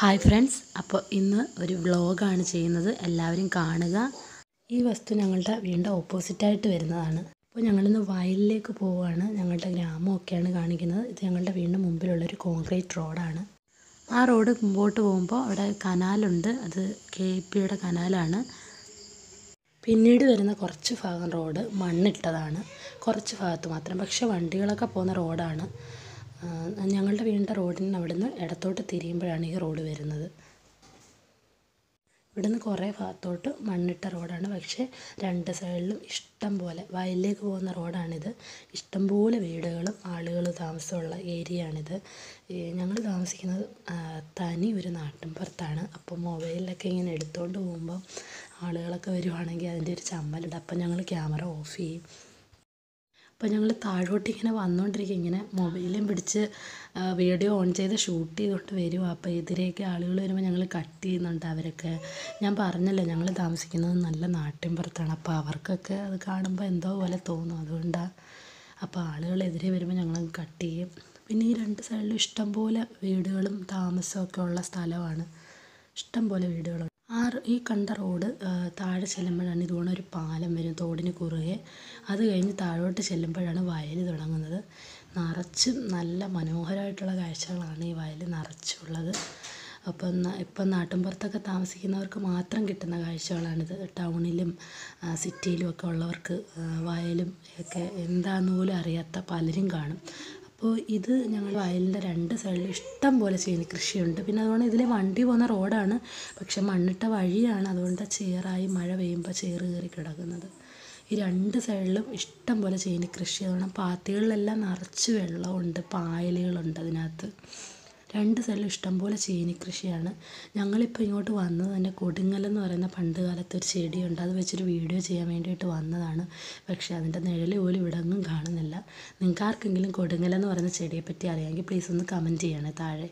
Hi friends അപ്പോൾ ഇന്ന് ഒരു വ്ളോഗാണ് ചെയ്യുന്നത്. എല്ലാവരും കാണുക. ഈ വസ്തു ഞങ്ങളുടെ വീണ്ടും ഓപ്പോസിറ്റായിട്ട് വരുന്നതാണ്. അപ്പോൾ ഞങ്ങളിന്ന് വയലിലേക്ക് പോവുകയാണ്. ഞങ്ങളുടെ ഗ്രാമമൊക്കെയാണ് കാണിക്കുന്നത്. ഇത് ഞങ്ങളുടെ വീടിന്റെ മുമ്പിലുള്ളൊരു കോൺക്രീറ്റ് റോഡാണ് ആ റോഡ് മുമ്പോട്ട് പോകുമ്പോൾ അവിടെ കനാലുണ്ട്. അത് കെ പിയുടെ കനാലാണ്. പിന്നീട് വരുന്ന കുറച്ച് ഭാഗം റോഡ് മണ്ണിട്ടതാണ്. കുറച്ച് ഭാഗത്ത് മാത്രം. പക്ഷേ വണ്ടികളൊക്കെ പോകുന്ന റോഡാണ് ഞങ്ങളുടെ വീടിന്റെ റോഡിന് അവിടുന്ന് ഇടത്തോട്ട് തിരിയുമ്പോഴാണ് ഈ റോഡ് വരുന്നത്. ഇവിടുന്ന് കുറേ ഭാഗത്തോട്ട് മണ്ണിട്ട റോഡാണ്. പക്ഷേ രണ്ട് സൈഡിലും ഇഷ്ടം പോലെ വയലിലേക്ക് പോകുന്ന റോഡാണിത്. ഇഷ്ടംപോലെ വീടുകളും ആളുകളും താമസമുള്ള ഏരിയയാണിത്. ഞങ്ങൾ താമസിക്കുന്നത് തനി ഒരു നാട്ടിൻപുറത്താണ് അപ്പോൾ മൊബൈലിലൊക്കെ ഇങ്ങനെ എടുത്തുകൊണ്ട് പോകുമ്പോൾ ആളുകളൊക്കെ വരുവാണെങ്കിൽ അതിന്റെ ഒരു ചമ്മലുണ്ട് അപ്പം ഞങ്ങൾ ക്യാമറ ഓഫ് ചെയ്യും. അപ്പോൾ ഞങ്ങൾ താഴോട്ട് ഇങ്ങനെ വന്നുകൊണ്ടിരിക്കുക ഇങ്ങനെ മൊബൈലും പിടിച്ച് വീഡിയോ ഓൺ ചെയ്ത് ഷൂട്ട് ചെയ്തുകൊണ്ട് വരും. അപ്പോൾ എതിരെയൊക്കെ ആളുകൾ വരുമ്പോൾ ഞങ്ങൾ കട്ട് ചെയ്യുന്നുണ്ട് അവരൊക്കെ. ഞാൻ പറഞ്ഞല്ലോ ഞങ്ങൾ താമസിക്കുന്നത് നല്ല നാട്ടിൻപുറത്താണ് അപ്പോൾ അവർക്കൊക്കെ അത് കാണുമ്പോൾ എന്തോ പോലെ തോന്നും. അതുകൊണ്ടാണ് അപ്പോൾ ആളുകൾ എതിരെ വരുമ്പോൾ ഞങ്ങൾ കട്ട് ചെയ്യും. പിന്നെ ഈ രണ്ട് സൈഡിലും ഇഷ്ടംപോലെ വീടുകളും താമസമൊക്കെ ഉള്ള സ്ഥലമാണ്. ഇഷ്ടംപോലെ വീടുകളുണ്ട് ആ ഈ കണ്ട റോഡ് താഴെ ചെല്ലുമ്പോഴാണ് ഇതുപോലെ ഒരു പാലം വരും തോടിന് കുറുകെ. അത് കഴിഞ്ഞ് താഴോട്ട് ചെല്ലുമ്പോഴാണ് വയൽ തുടങ്ങുന്നത്. നിറച്ചും നല്ല മനോഹരമായിട്ടുള്ള കാഴ്ചകളാണ് ഈ വയൽ നിറച്ചുള്ളത്. അപ്പം ഇപ്പം നാട്ടിൻപുറത്തൊക്കെ താമസിക്കുന്നവർക്ക് മാത്രം കിട്ടുന്ന കാഴ്ചകളാണിത്. ടൗണിലും സിറ്റിയിലും ഒക്കെ ഉള്ളവർക്ക് വയലും ഒക്കെ എന്താണെന്ന് പോലും അറിയാത്ത പലരും കാണും. അപ്പോൾ ഇത് ഞങ്ങൾ വയലിന്റെ രണ്ട് സൈഡിൽ ഇഷ്ടം പോലെ ചെയ്യുന്ന കൃഷിയുണ്ട്. പിന്നെ അതുകൊണ്ട് ഇതിലെ വണ്ടി പോകുന്ന റോഡാണ്. പക്ഷെ മണ്ണിട്ട വഴിയാണ് അതുകൊണ്ട് ചേറായി മഴ പെയ്യുമ്പോൾ ചേറ് കയറി കിടക്കുന്നത്. ഈ രണ്ട് സൈഡിലും ഇഷ്ടം പോലെ ചെയ്യുന്ന കൃഷി. അതുകൊണ്ട് പാത്തികളിലെല്ലാം നിറച്ച് വെള്ളമുണ്ട് പായലുകളുണ്ട് അതിനകത്ത്. രണ്ട് സൈഡിലും ഇഷ്ടംപോലെ ചീനി കൃഷിയാണ്. ഞങ്ങളിപ്പോൾ ഇങ്ങോട്ട് വന്നത് തന്നെ കൊടുങ്ങലെന്ന് പറയുന്ന പണ്ട് കാലത്ത് ഒരു ചെടിയുണ്ട്. അത് വെച്ചൊരു വീഡിയോ ചെയ്യാൻ വേണ്ടിയിട്ട് വന്നതാണ്. പക്ഷേ അതിന്റെ നിഴൽ പോലും ഇവിടെ ഒന്നും കാണുന്നില്ല. നിങ്ങൾക്ക് ആർക്കെങ്കിലും കൊടുങ്ങലെന്ന് പറയുന്ന ചെടിയെപ്പറ്റി അറിയാമെങ്കിൽ പ്ലീസ് ഒന്ന് കമന്റ് ചെയ്യണേ താഴെ.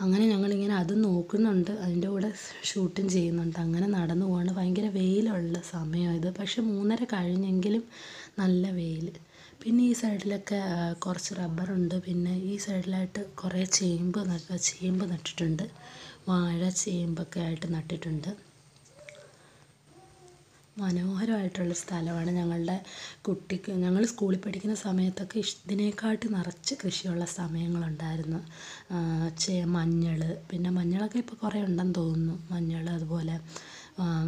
അങ്ങനെ ഞങ്ങളിങ്ങനെ അത് നോക്കുന്നുണ്ട്. അതിന്റെ കൂടെ ഷൂട്ടും ചെയ്യുന്നുണ്ട്. അങ്ങനെ നടന്നു പോവാണ്. ഭയങ്കര വെയിലുള്ള സമയം ഇത്. പക്ഷെ മൂന്നര കഴിഞ്ഞെങ്കിലും നല്ല വെയിൽ പിന്നെ ഈ സൈഡിലൊക്കെ കുറച്ച് റബ്ബറുണ്ട്. പിന്നെ ഈ സൈഡിലായിട്ട് കുറേ ചേമ്പ് ചേമ്പ് നട്ടിട്ടുണ്ട്. വാഴ ചേമ്പൊക്കെ ആയിട്ട് നട്ടിട്ടുണ്ട്. മനോഹരമായിട്ടുള്ള സ്ഥലമാണ് ഞങ്ങളുടെ കുട്ടിക്ക് ഞങ്ങൾ സ്കൂളിൽ പഠിക്കുന്ന സമയത്തൊക്കെ ഇതിനേക്കാട്ട് നിറച്ച് കൃഷിയുള്ള സമയങ്ങളുണ്ടായിരുന്നു. ചേ മഞ്ഞൾ പിന്നെ മഞ്ഞളൊക്കെ ഇപ്പോൾ കുറേ ഉണ്ടെന്ന് തോന്നുന്നു. മഞ്ഞൾ അതുപോലെ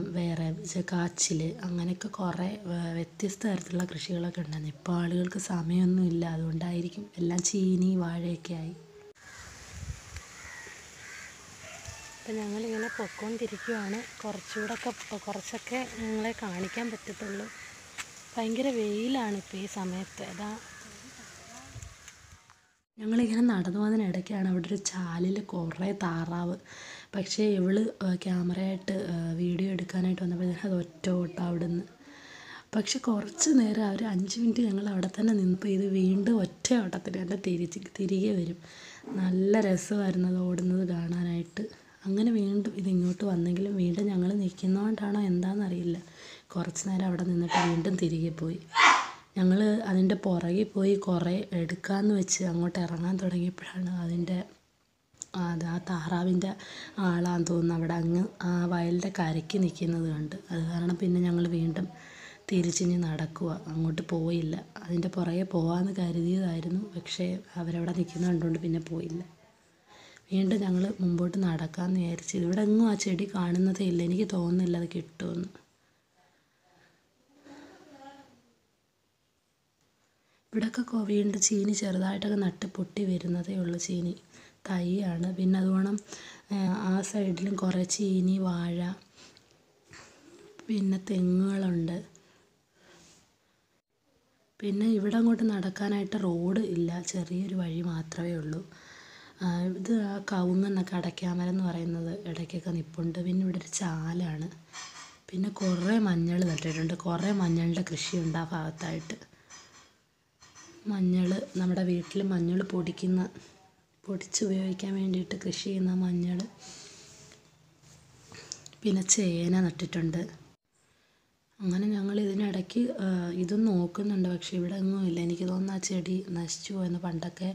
വേറെ കാച്ചിൽ അങ്ങനെയൊക്കെ കുറേ വ്യത്യസ്ത തരത്തിലുള്ള കൃഷികളൊക്കെ ഉണ്ടായിരുന്നു. ഇപ്പോൾ ആളുകൾക്ക് സമയമൊന്നും ഇല്ല. അതുകൊണ്ടായിരിക്കും എല്ലാം ചീനി വാഴയൊക്കെ ആയി. അപ്പം ഞങ്ങളിങ്ങനെ പൊക്കോണ്ടിരിക്കുവാണ്. കുറച്ചുകൂടെ ഒക്കെ കുറച്ചൊക്കെ നിങ്ങളെ കാണിക്കാൻ പറ്റത്തുള്ളൂ. ഭയങ്കര വെയിലാണ് ഇപ്പോൾ ഈ സമയത്ത്. അതാ. ഞങ്ങളിങ്ങനെ നടന്നു പോകുന്നതിനിടയ്ക്കാണ് അവിടെ ഒരു ചാലിൽ കുറേ താറാവ് പക്ഷേ ഇവൾ ക്യാമറയായിട്ട് വീഡിയോ എടുക്കാനായിട്ട് വന്നപ്പോൾ അത് ഒറ്റ ഓട്ടം അവിടുന്ന്. പക്ഷെ കുറച്ച് നേരം അവർ അഞ്ച് മിനിറ്റ് ഞങ്ങൾ അവിടെ തന്നെ നിന്നപ്പോൾ ഇത് വീണ്ടും ഒറ്റ ഓട്ടത്തിന് തന്നെ തിരിച്ച് തിരികെ വരും. നല്ല രസമായിരുന്നു അത് ഓടുന്നത് കാണാനായിട്ട്. അങ്ങനെ വീണ്ടും ഇതിങ്ങോട്ട് വന്നെങ്കിലും വീണ്ടും ഞങ്ങൾ നിൽക്കുന്നതുകൊണ്ടാണോ എന്താണെന്നറിയില്ല കുറച്ച് നേരം അവിടെ നിന്നിട്ട് വീണ്ടും തിരികെ പോയി. ഞങ്ങൾ അതിന്റെ പുറകെ പോയി കുറേ എടുക്കാമെന്ന് വെച്ച് അങ്ങോട്ട് ഇറങ്ങാൻ തുടങ്ങിയപ്പോഴാണ് അതിന്റെ അത് ആ താറാവിന്റെ ആളാന്ന് തോന്നുന്നു. അവിടെ അങ്ങ് ആ വയലിന്റെ കരയ്ക്ക് നിൽക്കുന്നത് കണ്ട്. അത് കാരണം പിന്നെ ഞങ്ങൾ വീണ്ടും തിരിച്ചിഞ്ഞ് നടക്കുക. അങ്ങോട്ട് പോയില്ല. അതിന്റെ പുറകെ പോകാമെന്ന് കരുതിയതായിരുന്നു. പക്ഷേ അവരവിടെ നിൽക്കുന്നത് കണ്ടുകൊണ്ട് പിന്നെ പോയില്ല. വീണ്ടും ഞങ്ങൾ മുമ്പോട്ട് നടക്കാമെന്ന് വിചാരിച്ചു. ഇവിടെ എങ്ങും ആ ചെടി കാണുന്നതേ ഇല്ല. എനിക്ക് തോന്നുന്നില്ല അത് കിട്ടുമെന്ന്. ഇവിടെയൊക്കെ വീണ്ടും ചീനി ചെറുതായിട്ടൊക്കെ നട്ട് പൊട്ടി വരുന്നതേ ഉള്ളൂ ചീനി. തൈയാണ്. പിന്നെ അതുവേണം ആ സൈഡിലും കുറേ ചീനി വാഴ പിന്നെ തെങ്ങുകളുണ്ട്. പിന്നെ ഇവിടെ അങ്ങോട്ട് നടക്കാനായിട്ട് റോഡ് ഇല്ല. ചെറിയൊരു വഴി മാത്രമേ ഉള്ളൂ. ഇത് ആ കവുങ്ങെന്നൊക്കെ അടയ്ക്കാമരം എന്ന് പറയുന്നത് ഇടയ്ക്കൊക്കെ നിൽപ്പുണ്ട് പിന്നെ ഇവിടെ ഒരു ചാലാണ്. പിന്നെ കുറേ മഞ്ഞൾ നട്ടിട്ടുണ്ട്. കുറേ മഞ്ഞളിന്റെ കൃഷിയുണ്ട് ആ ഭാഗത്തായിട്ട്. മഞ്ഞൾ നമ്മുടെ വീട്ടിൽ മഞ്ഞൾ പൊടിക്കുന്ന പൊടിച്ച് ഉപയോഗിക്കാൻ വേണ്ടിയിട്ട് കൃഷി ചെയ്യുന്ന മഞ്ഞൾ. പിന്നെ ചേന നട്ടിട്ടുണ്ട്. അങ്ങനെ ഞങ്ങൾ ഇതിനിടയ്ക്ക് ഇതും നോക്കുന്നുണ്ട് പക്ഷേ ഇവിടെ ഒന്നും ഇല്ല. എനിക്ക് തോന്നുന്നു ആ ചെടി നശിച്ചു പോയെന്ന് പണ്ടൊക്കെ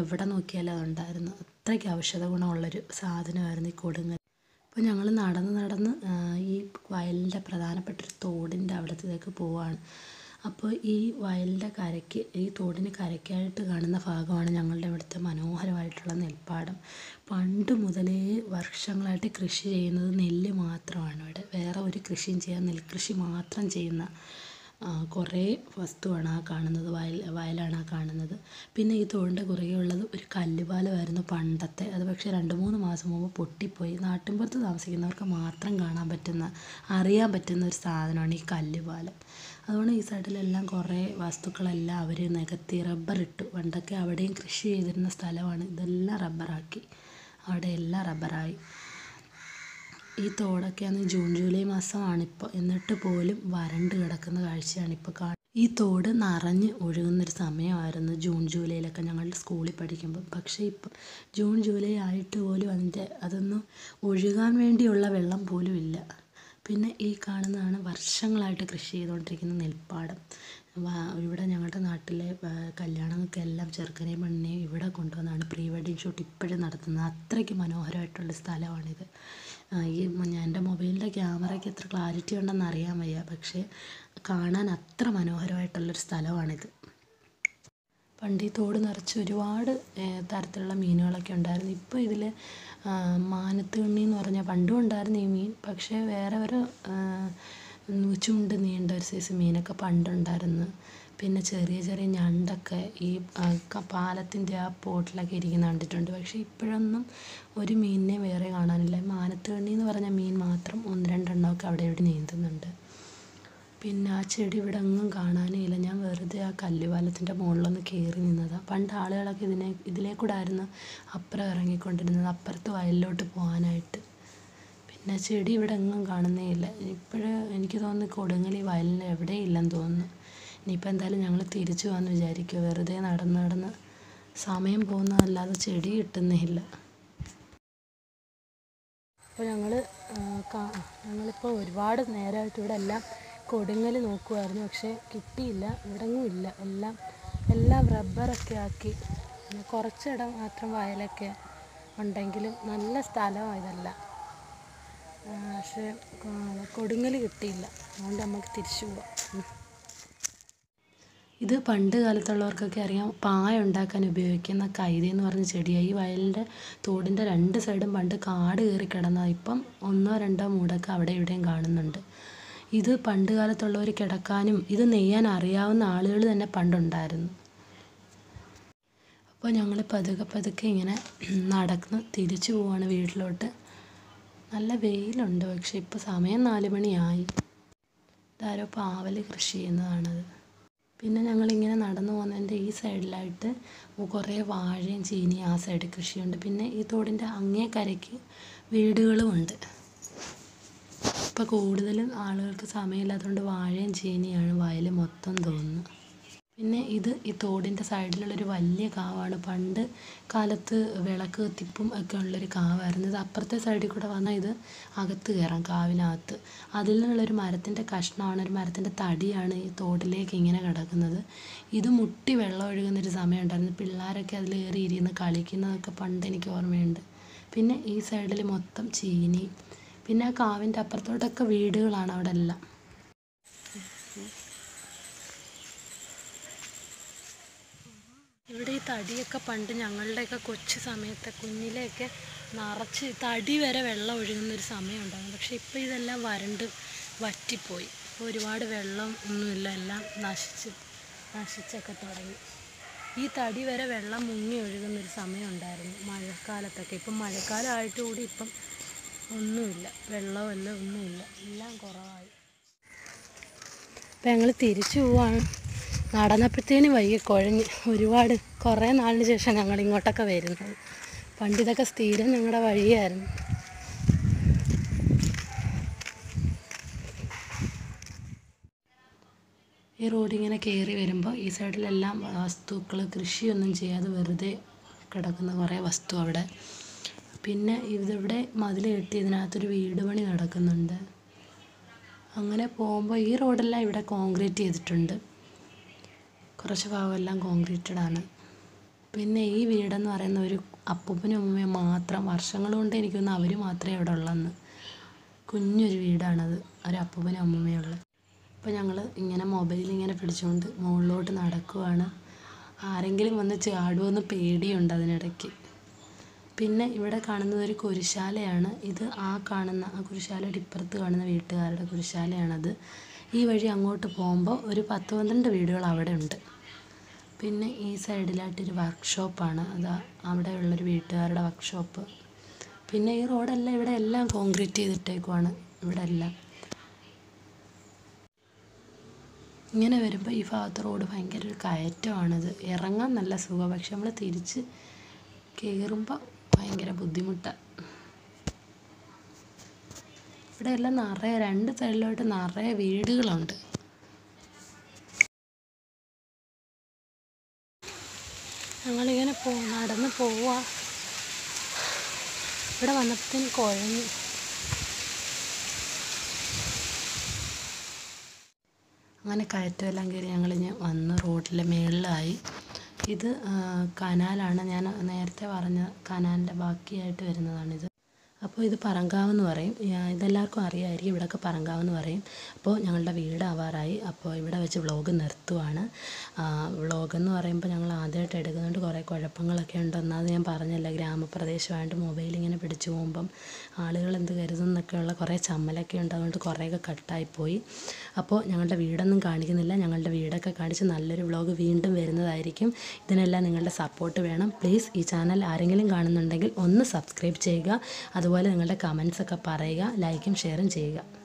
എവിടെ നോക്കിയാലും അതുണ്ടായിരുന്നു. അത്ര അത്രയ്ക്ക് ഔഷധ ഗുണമുള്ളൊരു സാധനമായിരുന്നു ഈ കൊടുങ്ങൽ അപ്പോൾ ഞങ്ങൾ നടന്ന് നടന്ന് ഈ വയലിന്റെ പ്രധാനപ്പെട്ട ഒരു തോടിന്റെ അവിടത്തേക്ക് പോവുകയാണ് അപ്പോൾ ഈ വയലിന്റെ കരയ്ക്ക് ഈ തോടിന് കരയ്ക്കായിട്ട് കാണുന്ന ഭാഗമാണ് ഞങ്ങളുടെ ഇവിടുത്തെ മനോഹരമായിട്ടുള്ള നെൽപ്പാടം. പണ്ട് മുതലേ വർഷങ്ങളായിട്ട് കൃഷി ചെയ്യുന്നത് നെല്ല് മാത്രമാണ് ഇവിടെ. വേറെ ഒരു കൃഷിയും ചെയ്യാൻ നെൽകൃഷി മാത്രം ചെയ്യുന്ന കുറേ വസ്തുവാണ് ആ കാണുന്നത് വയൽ വയലാണ് ആ കാണുന്നത്. പിന്നെ ഈ തോടിന്റെ കുറുകെ ഉള്ളത് ഒരു കല്ലുപാലമായിരുന്നു പണ്ടത്തെ. അത് പക്ഷേ രണ്ട് മൂന്ന് മാസം മുമ്പ് പൊട്ടിപ്പോയി. നാട്ടിൻപുറത്ത് താമസിക്കുന്നവർക്ക് മാത്രം കാണാൻ പറ്റുന്ന അറിയാൻ പറ്റുന്ന ഒരു സാധനമാണ് ഈ കല്ലുപാലം. അതുകൊണ്ട് ഈ സൈഡിലെല്ലാം കുറേ വസ്തുക്കളെല്ലാം അവർ നികത്തി റബ്ബറിട്ടു. പണ്ടൊക്കെ അവിടെയും കൃഷി ചെയ്തിരുന്ന സ്ഥലമാണ്. ഇതെല്ലാം റബ്ബറാക്കി. അവിടെ എല്ലാം റബ്ബറായി. ഈ തോടൊക്കെയാണ് ജൂൺ ജൂലൈ മാസമാണിപ്പോൾ എന്നിട്ട് പോലും വരണ്ട് കിടക്കുന്ന കാഴ്ചയാണ് ഇപ്പോൾ കാണുന്നത്. ഈ തോട് നിറഞ്ഞ് ഒഴുകുന്നൊരു സമയമായിരുന്നു ജൂൺ ജൂലൈയിലൊക്കെ ഞങ്ങളുടെ സ്കൂളിൽ പഠിക്കുമ്പോൾ പക്ഷേ ഇപ്പം ജൂൺ ജൂലൈ ആയിട്ട് പോലും അതിന്റെ അതൊന്നും ഒഴുകാൻ വേണ്ടിയുള്ള വെള്ളം പോലും ഇല്ല. പിന്നെ ഈ കാണുന്നതാണ് വർഷങ്ങളായിട്ട് കൃഷി ചെയ്തുകൊണ്ടിരിക്കുന്ന നെൽപ്പാടം. ഇവിടെ ഞങ്ങളുടെ നാട്ടിലെ കല്യാണങ്ങൾക്കെല്ലാം ചെറുക്കനെയും പെണ്ണിനെയും ഇവിടെ കൊണ്ടുവന്നാണ് പ്രീ വെഡിങ് ഷൂട്ട് ഇപ്പോഴും നടത്തുന്നത്. അത്രയ്ക്ക് മനോഹരമായിട്ടുള്ള സ്ഥലമാണിത്. ഈ എന്റെ മൊബൈലിന്റെ ക്യാമറയ്ക്ക് എത്ര ക്ലാരിറ്റി ഉണ്ടെന്ന് അറിയാൻ വയ്യ. പക്ഷേ കാണാൻ അത്ര മനോഹരമായിട്ടുള്ളൊരു സ്ഥലമാണിത്. പണ്ട് ഈ തോട് നിറച്ച് ഒരുപാട് തരത്തിലുള്ള മീനുകളൊക്കെ ഉണ്ടായിരുന്നു. ഇപ്പോൾ ഇതിൽ മാനത്ത് എന്ന് പറഞ്ഞാൽ പണ്ടും ഉണ്ടായിരുന്നു ഈ മീൻ. പക്ഷേ വേറെ ഒരു ചുണ്ട് നീണ്ട ഒരു സൈസ് മീനൊക്കെ പണ്ടുണ്ടായിരുന്നു. പിന്നെ ചെറിയ ചെറിയ ഞണ്ടൊക്കെ ഈ പാലത്തിന്റെ ആ പോട്ടിലൊക്കെ ഇരിക്കുന്ന കണ്ടിട്ടുണ്ട്. പക്ഷേ ഇപ്പോഴൊന്നും ഒരു മീനിനെ വേറെ കാണാനില്ല. മാനത്തുകണ്ണി എന്ന് പറഞ്ഞ മീൻ മാത്രം ഒന്ന് രണ്ടെണ്ണമൊക്കെ അവിടെ ഇവിടെ നീന്തുന്നുണ്ട്. പിന്നെ ആ ചെടി ഇവിടെ എങ്ങും കാണാനേ ഇല്ല ഞാൻ വെറുതെ ആ കല്ലുപാലത്തിന്റെ മുകളിലൊന്ന് കയറി നിന്നതാണ് പണ്ട് ആളുകളൊക്കെ ഇതിനെ ഇതിലേ കൂടെ ആയിരുന്നു അപ്പുറം ഇറങ്ങിക്കൊണ്ടിരുന്നത്. അപ്പുറത്ത് വയലിലോട്ട് പോകാനായിട്ട്. പിന്നെ ചെടി ഇവിടെ എങ്ങും കാണുന്നേ ഇല്ല. ഇപ്പോഴ് എനിക്ക് തോന്നുന്നു കൊടുങ്ങലി വയലിന് വയലിൽ എവിടെയും ഇല്ലെന്ന് തോന്നുന്നു. ഇനിയിപ്പോൾ എന്തായാലും ഞങ്ങൾ തിരിച്ചു പോകാമെന്ന് വിചാരിക്കുക വെറുതെ നടന്ന് നടന്ന് സമയം പോകുന്നതല്ലാതെ ചെടി കിട്ടുന്നേ ഇല്ല അപ്പോൾ ഞങ്ങൾ ഞങ്ങളിപ്പോൾ ഒരുപാട് നേരമായിട്ട് ഇവിടെ എല്ലാം കൊടുങ്ങൽ നോക്കുമായിരുന്നു പക്ഷേ കിട്ടിയില്ല ഇവിടെങ്ങും ഇല്ല. എല്ലാം എല്ലാം റബ്ബറൊക്കെ ആക്കി. കുറച്ചിടം മാത്രം വയലൊക്കെ ഉണ്ടെങ്കിലും നല്ല സ്ഥലമാണ് ഇതല്ല. പക്ഷേ കൊടുങ്ങൽ കിട്ടിയില്ല. അതുകൊണ്ട് നമുക്ക് തിരിച്ചു പോവാം. ഇത് പണ്ട് കാലത്തുള്ളവർക്കൊക്കെ അറിയാം പായ ഉണ്ടാക്കാൻ ഉപയോഗിക്കുന്ന കൈത എന്ന് പറഞ്ഞ ചെടിയാണ് ഈ വയലിന്റെ തോടിന്റെ രണ്ട് സൈഡും പണ്ട് കാട് കയറി കിടന്നതാണ് ഇപ്പം ഒന്നോ രണ്ടോ മൂടൊക്കെ അവിടെ ഇവിടെയും കാണുന്നുണ്ട്. ഇത് പണ്ട് കാലത്തുള്ളവർ കിടക്കാനും ഇത് നെയ്യാൻ അറിയാവുന്ന ആളുകൾ തന്നെ പണ്ടുണ്ടായിരുന്നു. അപ്പോൾ ഞങ്ങൾ പതുക്കെ പതുക്കെ ഇങ്ങനെ നടന്ന് തിരിച്ചു പോവാണ് വീട്ടിലോട്ട്. നല്ല വെയിലുണ്ട് പക്ഷെ ഇപ്പോൾ സമയം നാല് മണിയായി. ഇതാരോ പാവൽ കൃഷി ചെയ്യുന്നതാണത്. പിന്നെ ഞങ്ങളിങ്ങനെ നടന്നു പോകുന്നതിന്റെ ഈ സൈഡിലായിട്ട് കുറേ വാഴയും ചീനിയും ആ സൈഡ് കൃഷിയുണ്ട്. പിന്നെ ഈ തോടിന്റെ അങ്ങേ കരയ്ക്ക് വീടുകളുമുണ്ട് ഇപ്പോൾ കൂടുതലും ആളുകൾക്ക് സമയമില്ലാത്തതുകൊണ്ട് വാഴയും ചീനിയാണ് വയൽ മൊത്തം തോന്നുന്നു പിന്നെ ഇത് ഈ തോടിന്റെ സൈഡിലുള്ളൊരു വലിയ കാവാണ്. പണ്ട് കാലത്ത് വിളക്ക് കത്തിപ്പും ഒക്കെ ഉള്ളൊരു കാവായിരുന്നു. ഇത് അപ്പുറത്തെ സൈഡിൽ കൂടെ വന്നാൽ ഇത് അകത്ത് കയറാം കാവിനകത്ത്. അതിൽ നിന്നുള്ളൊരു മരത്തിന്റെ കഷ്ണമാണ് ഒരു മരത്തിന്റെ തടിയാണ് ഈ തോട്ടിലേക്ക് ഇങ്ങനെ കിടക്കുന്നത്. ഇത് മുട്ടി വെള്ളം ഒഴുകുന്നൊരു സമയം ഉണ്ടായിരുന്നു പിള്ളേരൊക്കെ അതിൽ കയറി ഇരുന്ന് കളിക്കുന്നതൊക്കെ പണ്ട് എനിക്ക് ഓർമ്മയുണ്ട്. പിന്നെ ഈ സൈഡിൽ മൊത്തം ചീനി. പിന്നെ ആ കാവിന്റെ അപ്പുറത്തോട്ടൊക്കെ വീടുകളാണ് അവിടെ എല്ലാം ഇവിടെ ഈ തടിയൊക്കെ പണ്ട് ഞങ്ങളുടെയൊക്കെ കൊച്ചു സമയത്തെ കുഞ്ഞിലെയൊക്കെ നിറച്ച് തടി വരെ വെള്ളം ഒഴുകുന്നൊരു സമയം ഉണ്ടായിരുന്നു പക്ഷേ ഇപ്പോൾ ഇതെല്ലാം വരണ്ട് വറ്റിപ്പോയി. ഒരുപാട് വെള്ളം ഒന്നുമില്ല എല്ലാം നശിച്ച് നശിച്ചൊക്കെ തുടങ്ങി. ഈ തടി വരെ വെള്ളം മുങ്ങി ഒഴുകുന്നൊരു സമയം ഉണ്ടായിരുന്നു മഴക്കാലത്തൊക്കെ. ഇപ്പം മഴക്കാലമായിട്ട് കൂടി ഇപ്പം ഒന്നുമില്ല വെള്ളമല്ല ഒന്നുമില്ല എല്ലാം കുറവായി. അപ്പം ഞങ്ങൾ തിരിച്ചു പോവാണ്. നടന്നപ്പോഴത്തേനും വൈകി കുഴഞ്ഞ്. ഒരുപാട് കുറേ നാളിന് ശേഷം ഞങ്ങൾ ഇങ്ങോട്ടൊക്കെ വരുന്നത്. പണ്ട് ഇതൊക്കെ സ്ഥിരം ഞങ്ങളുടെ വഴിയായിരുന്നു. ഈ റോഡ് ഇങ്ങനെ കയറി വരുമ്പോൾ ഈ സൈഡിലെല്ലാം വസ്തുക്കൾ കൃഷിയൊന്നും ചെയ്യാതെ വെറുതെ കിടക്കുന്ന കുറേ വസ്തു അവിടെ. പിന്നെ ഇതിവിടെ മതിൽ കെട്ടി ഇതിനകത്തൊരു വീട് പണി നടക്കുന്നുണ്ട്. അങ്ങനെ പോകുമ്പോൾ ഈ റോഡെല്ലാം ഇവിടെ കോൺക്രീറ്റ് ചെയ്തിട്ടുണ്ട്. കുറച്ച് ഭാഗമെല്ലാം കോൺക്രീറ്റഡ് ആണ്. പിന്നെ ഈ വീടെന്ന് പറയുന്ന ഒരു അപ്പൂപ്പനും അമ്മൂമ്മയും മാത്രം വർഷങ്ങൾ കൊണ്ട് എനിക്ക് തോന്നുന്നു അവർ മാത്രമേ അവിടെ ഉള്ളെന്ന്. കുഞ്ഞൊരു വീടാണത് ഒരു അപ്പൂപ്പനും അമ്മൂമ്മയും ഉള്ളത്. അപ്പോൾ ഞങ്ങൾ ഇങ്ങനെ മൊബൈലിൽ ഇങ്ങനെ പിടിച്ചുകൊണ്ട് മുകളിലോട്ട് നടക്കുവാണ്. ആരെങ്കിലും വന്ന് ചാടുമെന്ന് പേടിയുണ്ട് അതിനിടയ്ക്ക്. പിന്നെ ഇവിടെ കാണുന്നത് ഒരു കുരിശാലയാണ്. ഇത് ആ കാണുന്ന ആ കുരിശാലയുടെ ഇപ്പുറത്ത് കാണുന്ന വീട്ടുകാരുടെ കുരിശാലയാണത്. ഈ വഴി അങ്ങോട്ട് പോകുമ്പോൾ ഒരു പത്ത് പന്ത്രണ്ട് വീടുകൾ അവിടെ ഉണ്ട്. പിന്നെ ഈ സൈഡിലായിട്ടൊരു വർക്ക്ഷോപ്പാണ്. അത് അവിടെയുള്ളൊരു വീട്ടുകാരുടെ വർക്ക്ഷോപ്പ്. പിന്നെ ഈ റോഡെല്ലാം ഇവിടെ എല്ലാം കോൺക്രീറ്റ് ചെയ്തിട്ടേക്കുവാണ് ഇവിടെ എല്ലാം. ഇങ്ങനെ വരുമ്പോൾ ഈ ഭാഗത്ത് റോഡ് ഭയങ്കര ഒരു കയറ്റമാണിത്. ഇറങ്ങാൻ നല്ല സുഖം. പക്ഷെ നമ്മൾ തിരിച്ച് കയറുമ്പോൾ ഭയങ്കര ബുദ്ധിമുട്ടാണ് ഇവിടെ എല്ലാം നിറയെ രണ്ട് സൈഡിലോട്ട് നിറയെ വീടുകളുണ്ട്. ഞങ്ങളിങ്ങനെ പോ നടന്ന് പോവുക ഇവിടെ വന്നപ്പോഴത്തേന് കുഴഞ്ഞു. അങ്ങനെ കയറ്റമെല്ലാം കയറി ഞങ്ങളിഞ്ഞ് വന്ന് റോഡിന്റെ മുകളിലായി ഇത് കനാലാണ്. ഞാൻ നേരത്തെ പറഞ്ഞ കനാലിന്റെ ബാക്കിയായിട്ട് വരുന്നതാണിത്. അപ്പോൾ ഇത് പറങ്കാവ് എന്ന് പറയും. ഇതെല്ലാവർക്കും അറിയാമായിരിക്കും ഇവിടെയൊക്കെ പറങ്കാവ് എന്ന് പറയും. അപ്പോൾ ഞങ്ങളുടെ വീട് ആവാറായി അപ്പോൾ ഇവിടെ വെച്ച് വ്ളോഗ് നിർത്തുവാണ്. വ്ളോഗ് എന്ന് പറയുമ്പോൾ ഞങ്ങൾ ആദ്യമായിട്ട് എടുക്കുന്നതുകൊണ്ട് കുറേ കുഴപ്പങ്ങളൊക്കെ ഉണ്ട് ഒന്നാമത് ഞാൻ പറഞ്ഞല്ലോ. ഗ്രാമപ്രദേശമായിട്ട് മൊബൈൽ ഇങ്ങനെ പിടിച്ചു പോകുമ്പം ആളുകൾ എന്ത് കരുതും എന്നൊക്കെയുള്ള കുറേ ചമ്മലൊക്കെ ഉണ്ട്. അതുകൊണ്ട് കുറേയൊക്കെ കട്ടായിപ്പോയി അപ്പോൾ ഞങ്ങളുടെ വീടൊന്നും കാണിക്കുന്നില്ല. ഞങ്ങളുടെ വീടൊക്കെ കാണിച്ച് നല്ലൊരു വ്ളോഗ് വീണ്ടും വരുന്നതായിരിക്കും. ഇതിനെല്ലാം നിങ്ങളുടെ സപ്പോർട്ട് വേണം. പ്ലീസ് ഈ ചാനൽ ആരെങ്കിലും കാണുന്നുണ്ടെങ്കിൽ ഒന്ന് സബ്സ്ക്രൈബ് ചെയ്യുക. അതുപോലെ നിങ്ങളുടെ കമൻസൊക്കെ പറയുക. ലൈക്കും ഷെയറും ചെയ്യുക.